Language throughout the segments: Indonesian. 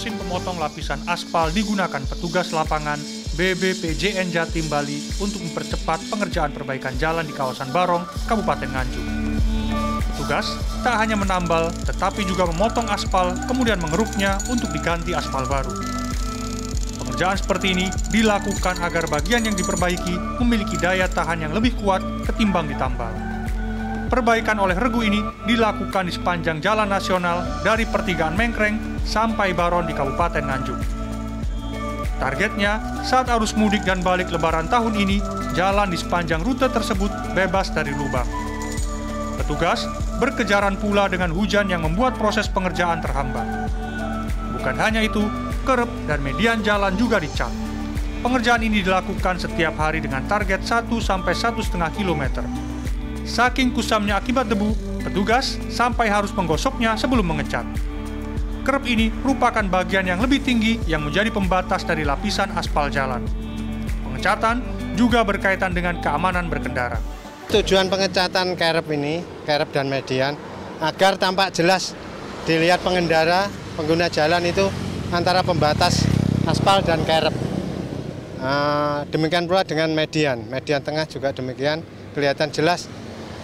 Mesin pemotong lapisan aspal digunakan petugas lapangan BBPJN Jatim Bali untuk mempercepat pengerjaan perbaikan jalan di kawasan Barong, Kabupaten Nganjuk. Petugas tak hanya menambal, tetapi juga memotong aspal, kemudian mengeruknya untuk diganti aspal baru. Pengerjaan seperti ini dilakukan agar bagian yang diperbaiki memiliki daya tahan yang lebih kuat ketimbang ditambal. Perbaikan oleh regu ini dilakukan di sepanjang jalan nasional dari pertigaan Mengkreng sampai Baron di Kabupaten Nganjuk. Targetnya, saat arus mudik dan balik lebaran tahun ini, jalan di sepanjang rute tersebut bebas dari lubang. Petugas berkejaran pula dengan hujan yang membuat proses pengerjaan terhambat. Bukan hanya itu, kerep dan median jalan juga dicat. Pengerjaan ini dilakukan setiap hari dengan target 1 sampai 1,5 km. Saking kusamnya akibat debu, petugas sampai harus menggosoknya sebelum mengecat. Kerep ini merupakan bagian yang lebih tinggi yang menjadi pembatas dari lapisan aspal jalan. Pengecatan juga berkaitan dengan keamanan berkendara. Tujuan pengecatan kerep ini, kerep dan median, agar tampak jelas dilihat pengendara, pengguna jalan itu antara pembatas aspal dan kerep. Uh, demikian pula dengan median, median tengah juga demikian, kelihatan jelas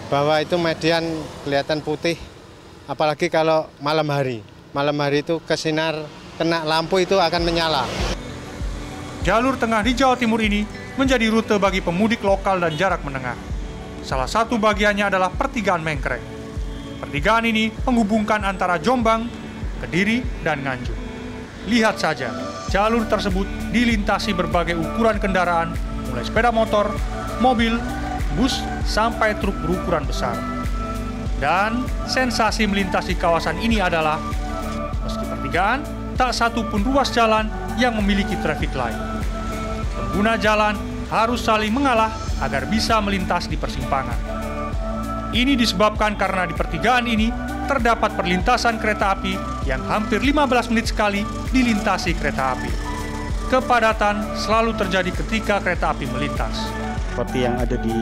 bahwa itu median kelihatan putih, apalagi kalau malam hari. Malam hari itu kesinar kena lampu itu akan menyala. Jalur tengah di Jawa Timur ini menjadi rute bagi pemudik lokal dan jarak menengah. Salah satu bagiannya adalah pertigaan Mengkreng. Pertigaan ini menghubungkan antara Jombang, Kediri, dan Nganjuk. Lihat saja, jalur tersebut dilintasi berbagai ukuran kendaraan, mulai sepeda motor, mobil, bus, sampai truk berukuran besar. Dan sensasi melintasi kawasan ini adalah meski pertigaan, tak satu pun ruas jalan yang memiliki traffic light. Pengguna jalan harus saling mengalah agar bisa melintas di persimpangan. Ini disebabkan karena di pertigaan ini terdapat perlintasan kereta api yang hampir 15 menit sekali dilintasi kereta api. Kepadatan selalu terjadi ketika kereta api melintas. Seperti yang ada di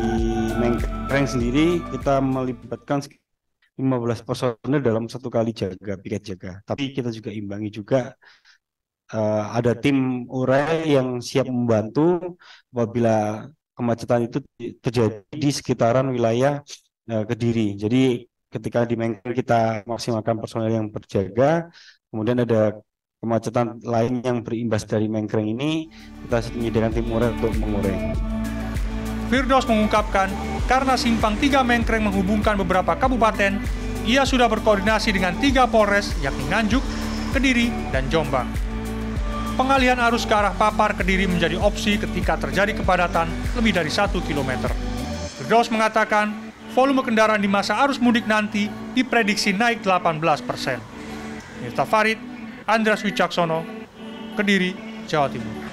Mengkreng sendiri, kita melibatkan 15 personel dalam satu kali jaga piket jaga. Tapi kita juga imbangi juga uh, ada tim urai yang siap membantu apabila kemacetan itu terjadi di sekitaran wilayah uh, Kediri. Jadi ketika di Mengkreng kita maksimalkan personel yang berjaga, kemudian ada kemacetan lain yang berimbas dari Mengkreng ini, kita menyediakan tim urai untuk mengurai. Firdaus mengungkapkan, karena simpang tiga Mengkreng menghubungkan beberapa kabupaten, ia sudah berkoordinasi dengan tiga Polres yakni Nganjuk, Kediri, dan Jombang. Pengalihan arus ke arah Papar Kediri menjadi opsi ketika terjadi kepadatan lebih dari satu km. Firdaus mengatakan, volume kendaraan di masa arus mudik nanti diprediksi naik 18 persen. Mirta Farid, Andras Wicaksono, Kediri, Jawa Timur.